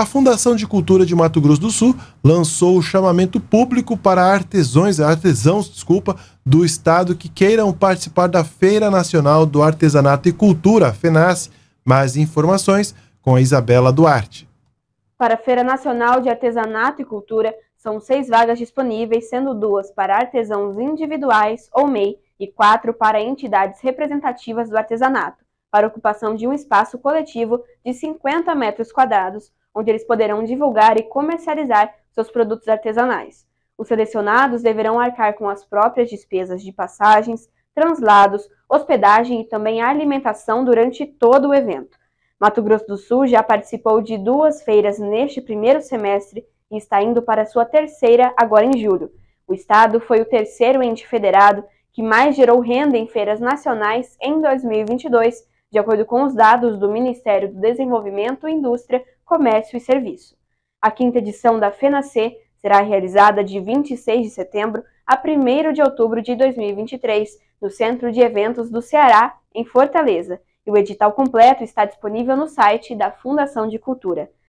a Fundação de Cultura de Mato Grosso do Sul lançou o chamamento público para artesãos, artesãos, desculpa, do estado que queiram participar da Feira Nacional do Artesanato e Cultura, FENAS. Mais informações com a Isabela Duarte. Para a Feira Nacional de Artesanato e Cultura, são seis vagas disponíveis, sendo duas para artesãos individuais ou MEI e quatro para entidades representativas do artesanato, para ocupação de um espaço coletivo de 50 metros quadrados, onde eles poderão divulgar e comercializar seus produtos artesanais. Os selecionados deverão arcar com as próprias despesas de passagens, translados, hospedagem e também alimentação durante todo o evento. Mato Grosso do Sul já participou de duas feiras neste primeiro semestre e está indo para sua terceira agora em julho. O estado foi o terceiro ente federado que mais gerou renda em feiras nacionais em 2022, de acordo com os dados do Ministério do Desenvolvimento, Indústria, Comércio e Serviço. A quinta edição da FENAC será realizada de 26 de setembro a 1 de outubro de 2023, no Centro de Eventos do Ceará, em Fortaleza, e o edital completo está disponível no site da Fundação de Cultura.